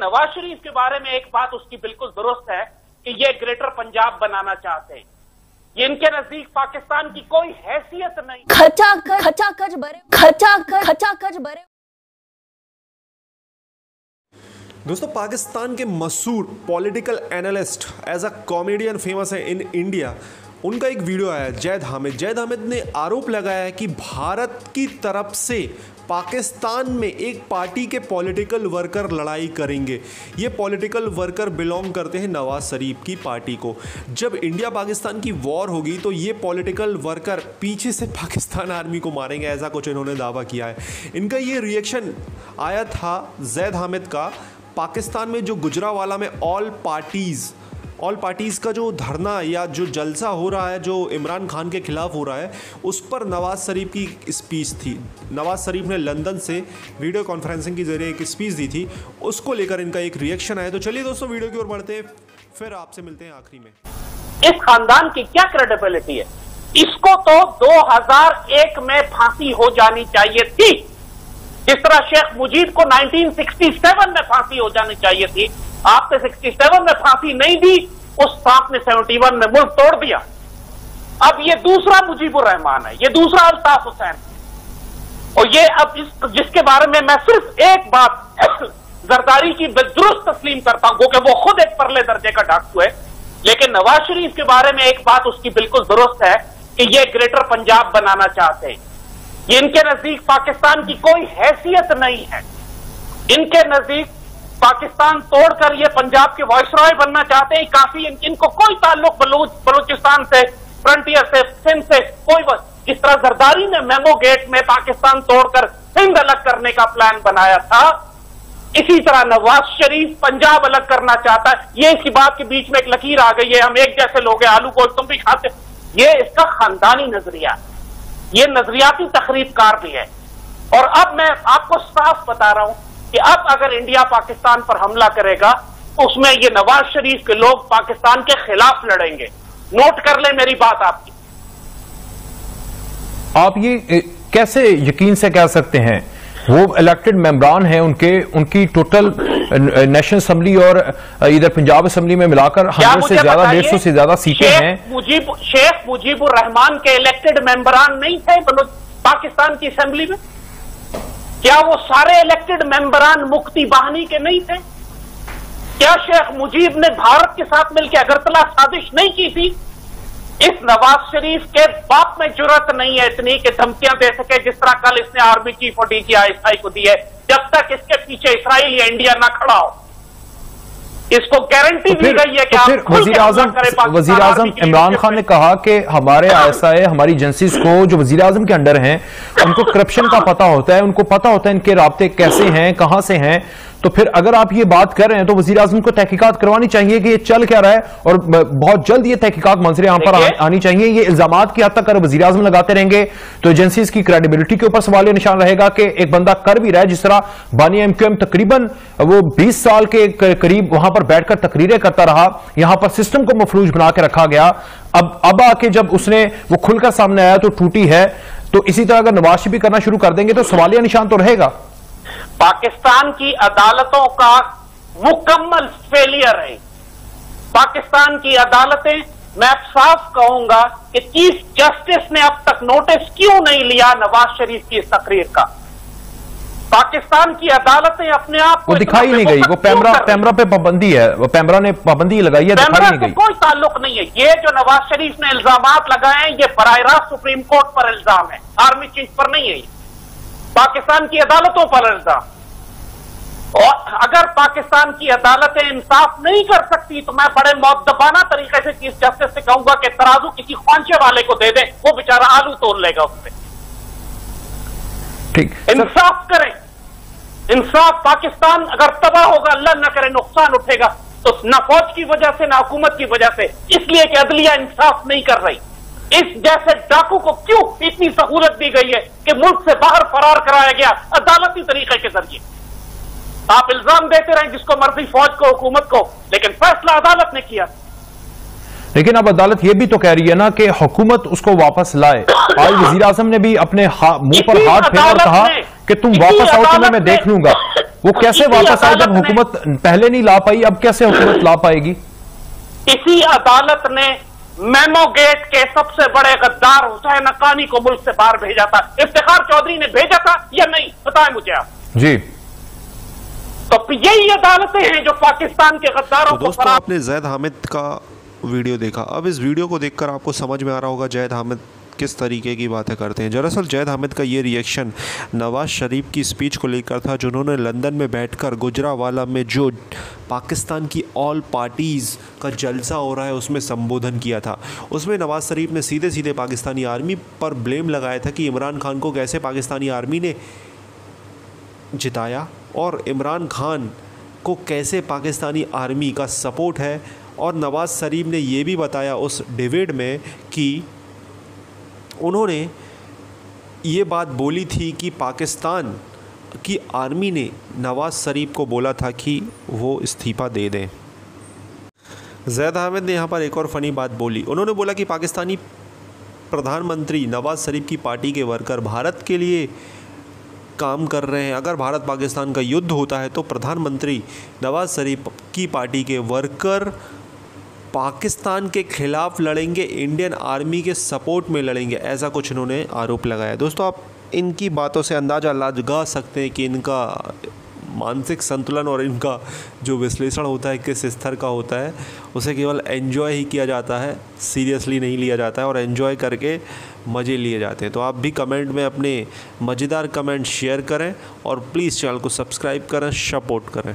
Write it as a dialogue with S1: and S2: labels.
S1: नवाज़ शरीफ के बारे में एक बात उसकी बिल्कुल दुरुस्त है कि ये ग्रेटर पंजाब बनाना चाहते हैं। ये इनके नज़दीक पाकिस्तान की कोई हैसियत नहीं।
S2: खचाखच खचाखच बरे खचाखच खचाखच बरे
S3: दोस्तों पाकिस्तान के मशहूर political analyst as a comedian famous है इन इंडिया उनका एक वीडियो आया जैद हामिद। जैद हामिद ने आरोप लगाया है कि भारत की तरफ़ से पाकिस्तान में एक पार्टी के पॉलिटिकल वर्कर लड़ाई करेंगे। ये पॉलिटिकल वर्कर बिलोंग करते हैं नवाज़ शरीफ की पार्टी को। जब इंडिया पाकिस्तान की वॉर होगी तो ये पॉलिटिकल वर्कर पीछे से पाकिस्तान आर्मी को मारेंगे, ऐसा कुछ इन्होंने दावा किया है। इनका ये रिएक्शन आया था जैद हामिद का। पाकिस्तान में जो गुजरावाला में ऑल पार्टीज़ ऑल पार्टीज़ का जो धरना या जो जलसा हो रहा है, जो इमरान खान के खिलाफ हो रहा है, उस पर नवाज़ शरीफ की स्पीच थी। नवाज़ शरीफ ने लंदन से वीडियो कॉन्फ्रेंसिंग के ज़रिए एक स्पीच दी थी। उसको लेकर इनका एक रिएक्शन आया। तो चलिए दोस्तों वीडियो की ओर बढ़ते हैं। फिर आपसे मिलते हैं आखिरी में।
S1: इस खानदान की क्या क्रेडिबिलिटी है? इसको तो 2001 में फांसी हो जानी चाहिए थी। जिस तरह शेख मुजीद को 1967 में फांसी हो जानी चाहिए थी आपने 67 में फांसी नहीं दी उस सांप ने 71 में मुल्क तोड़ दिया। अब ये दूसरा मुजीबुर रहमान है ये दूसरा अल्ताफ हुसैन और ये अब इस, जिसके बारे में मैं सिर्फ़ एक बात जरदारी की दुरुस्त तस्लीम करता हूँ क्योंकि वो खुद एक परले दर्जे का डाकू है। लेकिन नवाज़ शरीफ के बारे में एक बात उसकी बिल्कुल दुरुस्त है कि ये ग्रेटर पंजाब बनाना चाहते हैं। इनके नज़दीक पाकिस्तान की कोई हैसियत नहीं है। इनके नज़दीक पाकिस्तान तोड़कर ये पंजाब के वॉयसरॉय बनना चाहते हैं काफ़ी इन, इनको कोई ताल्लुक बलूच बलूचिस्तान से फ्रंटियर से सिंध से कोई जिस तरह जरदारी ने मेमो गेट में पाकिस्तान तोड़कर सिंध अलग करने का प्लान बनाया था। इसी तरह नवाज़ शरीफ पंजाब अलग करना चाहता है। ये इसी बात के बीच में एक लकीर आ गई है हम एक जैसे लोग हैं आलू को तुम भी खाते ये इसका खानदानी नज़रिया ये नजरियाती तकरीबकार भी है। और अब मैं आपको साफ़ बता रहा हूँ कि अब अगर इंडिया पाकिस्तान पर हमला करेगा तो उसमें ये नवाज़ शरीफ के लोग पाकिस्तान के खिलाफ लड़ेंगे। नोट कर ले मेरी बात आपकी।
S4: आप ये कैसे यकीन से कह सकते हैं? वो इलेक्टेड मेंबरान हैं उनके उनकी टोटल नेशनल असम्बली और इधर पंजाब असम्बली में मिलाकर हंड्रेड से ज़्यादा डेढ़ सौ से ज़्यादा सीटें हैं।
S1: मुजीब शेख मुजीबुर रहमान के इलेक्टेड मेंबरान नहीं थे पाकिस्तान की असेंबली में? क्या वो सारे इलेक्टेड मेंबरान मुक्ति बाहनी के नहीं थे? क्या शेख मुजीब ने भारत के साथ मिलकर अगरतला साजिश नहीं की थी? इस नवाज़ शरीफ के बाप में ज़रूरत नहीं है इतनी कि धमकियाँ दे सके, जिस तरह कल इसने आर्मी चीफ और डीजीआईएसआई को दी है। जब तक इसके पीछे इसराइल या इंडिया ना खड़ा हो। इसको गारंटी तो दी गई है कि तो
S4: फिर वज़ीर आज़म वज़ीर आज़म इमरान खान ने कहा कि हमारे आईएसआई हमारी एजेंसी को जो वज़ीर आज़म के अंडर हैं उनको करप्शन का पता होता है उनको पता होता है इनके रबते कैसे हैं कहाँ से हैं। तो फिर अगर आप ये बात कर रहे हैं तो वजी अजम को तहकीकत करवानी चाहिए कि ये चल क्या रहा है और बहुत जल्द ये तहकीकत मंजर यहाँ पर आनी चाहिए। ये इल्ज़ाम की हद तक अगर वजी अजम लगाते रहेंगे तो एजेंसी की क्रेडिबिलिटी के ऊपर सवाल यह निशान रहेगा कि एक बंदा कर भी रहा है जिस तरह बानी एम क्यू एम तकरीबन वो बीस साल के करीब वहाँ पर बैठकर तकरीरें करता रहा यहाँ पर सिस्टम को मफलूज बना के रखा गया। अब अब आके जब उसने वो खुलकर सामने आया तो टूटी है तो इसी तरह अगर नवाज़ भी करना शुरू कर देंगे तो सवालिया निशान तो रहेगा।
S1: पाकिस्तान की अदालतों का मुकम्मल फेलियर है। पाकिस्तान की अदालतें मैं अब साफ़ कहूँगा कि चीफ जस्टिस ने अब तक नोटिस क्यों नहीं लिया नवाज़ शरीफ की इस तकरीर का? पाकिस्तान की अदालतें अपने आप
S4: को दिखाई नहीं गई वो पैमरा पैमरा पे पाबंदी है वो पैमरा ने पाबंदी लगाई है दिखाई नहीं गई।
S1: कोई ताल्लुक नहीं है। ये जो नवाज़ शरीफ ने इल्ज़ाम लगाए हैं ये बरह रास्त सुप्रीम कोर्ट पर इल्ज़ाम है। आर्मी चीफ पर नहीं है पाकिस्तान की अदालतों पर इल्ज़ाम और अगर पाकिस्तान की अदालतें इंसाफ नहीं कर सकती तो मैं बड़े मौदबाना तरीके से चीफ जस्टिस से कहूँगा कि तराजू किसी ख्वांचे वाले को दे दें वो बेचारा आलू तोड़ लेगा उससे
S4: ठीक
S1: इंसाफ करें। इंसाफ पाकिस्तान अगर तबाह होगा अल्लाह न करे नुकसान उठेगा तो न फौज की वजह से ना हुकूमत की वजह से। इसलिए कि अदलिया इंसाफ नहीं कर रही। इस जैसे डाकू को क्यों इतनी सहूलत दी गई है कि मुल्क से बाहर फरार कराया गया अदालती तरीके के ज़रिए? आप इल्ज़ाम देते रहे जिसको मर्ज़ी फौज को हुकूमत को लेकिन फैसला अदालत ने किया।
S4: लेकिन अब अदालत यह भी तो कह रही है ना कि हुकूमत उसको वापस लाए। आज वज़ीर आज़म ने भी अपने मुँह पर हाथ फेरा और कहा कि तुम वापस आओ तुम्हें मैं देख लूँगा। वो कैसे वापस आए जब हुकूमत पहले नहीं ला पाई अब कैसे हुकूमत ला पाएगी?
S1: इसी अदालत ने मेमो गेट के सबसे बड़े गद्दार हुसैन अकानी को मुल्क से बाहर भेजा था। इफ्तिखार चौधरी ने भेजा था या नहीं बताएँ मुझे आप।
S4: जी।
S1: तो यही अदालतें हैं जो पाकिस्तान के गद्दारों
S3: तो
S1: को
S3: दोस्तों आपने जैद हामिद का वीडियो देखा। अब इस वीडियो को देखकर आपको समझ में आ रहा होगा जैद हामिद किस तरीके की बातें करते हैं। दरअसल जैद हामिद का ये रिएक्शन नवाज़ शरीफ की स्पीच को लेकर था जिन्होंने लंदन में बैठकर गुजरावाला में जो पाकिस्तान की ऑल पार्टीज़ का जलसा हो रहा है, उसमें संबोधन किया था। उसमें नवाज़ शरीफ ने सीधे सीधे पाकिस्तानी आर्मी पर ब्लेम लगाया था कि इमरान खान को कैसे पाकिस्तानी आर्मी ने जिताया और इमरान खान को कैसे पाकिस्तानी आर्मी का सपोर्ट है। और नवाज़ शरीफ ने यह भी बताया उस डिबेट में कि उन्होंने ये बात बोली थी कि पाकिस्तान की आर्मी ने नवाज़ शरीफ को बोला था कि वो इस्तीफ़ा दे दें। जैद अहमद ने यहाँ पर एक और फ़नी बात बोली। उन्होंने बोला कि पाकिस्तानी प्रधानमंत्री नवाज़ शरीफ की पार्टी के वर्कर भारत के लिए काम कर रहे हैं। अगर भारत पाकिस्तान का युद्ध होता है तो प्रधानमंत्री नवाज़ शरीफ की पार्टी के वर्कर पाकिस्तान के खिलाफ लड़ेंगे, इंडियन आर्मी के सपोर्ट में लड़ेंगे, ऐसा कुछ इन्होंने आरोप लगाया। दोस्तों, आप इनकी बातों से अंदाज़ा लगा सकते हैं कि इनका मानसिक संतुलन और इनका जो विश्लेषण होता है, किस स्तर का होता है, उसे केवल एन्जॉय ही किया जाता है सीरियसली नहीं लिया जाता है और एन्जॉय करके मज़े लिए जाते हैं। तो आप भी कमेंट में अपने मज़ेदार कमेंट शेयर करें और प्लीज़ चैनल को सब्सक्राइब करें सपोर्ट करें।